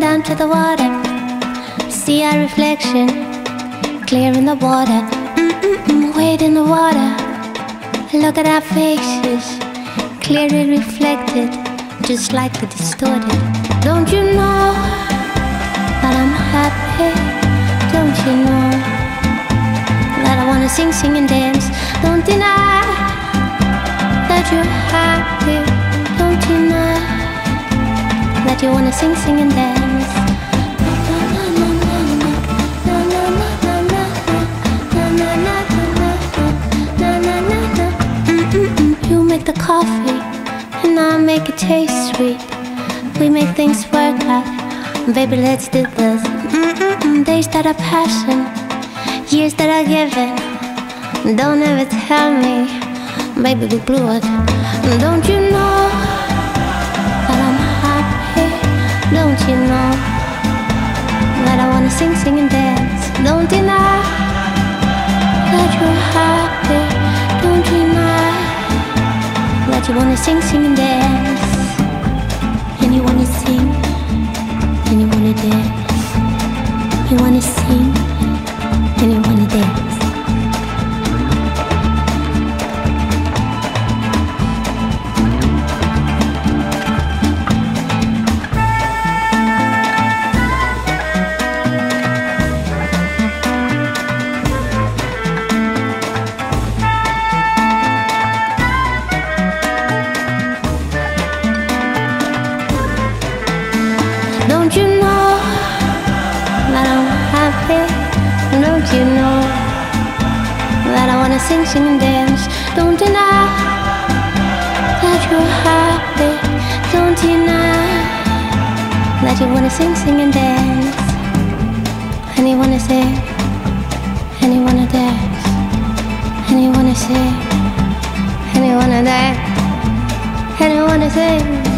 down to the water. See our reflection, clear in the water. Mm-mm-mm, wade in the water. Look at our faces, clearly reflected, just the distorted. Don't you know that I'm happy? Don't you know that I wanna sing, sing and dance? You wanna sing, sing and dance. You make the coffee, and I make it taste sweet. We make things work out, baby. Let's do this. Mm-mm-mm, Days that are passion, years that are given. Don't ever tell me, baby, we blew it. Don't you know Don't you know that I wanna sing, sing and dance? Don't deny that you're happy. Don't deny that you wanna sing, sing and dance. And you wanna sing, and you wanna dance. You wanna sing, I'm? Don't you know that I wanna sing, sing and dance? Don't deny that you're happy. Don't deny that you wanna sing, sing and dance. And you wanna sing, and you wanna dance, and you wanna sing, and you wanna dance, and you wanna sing.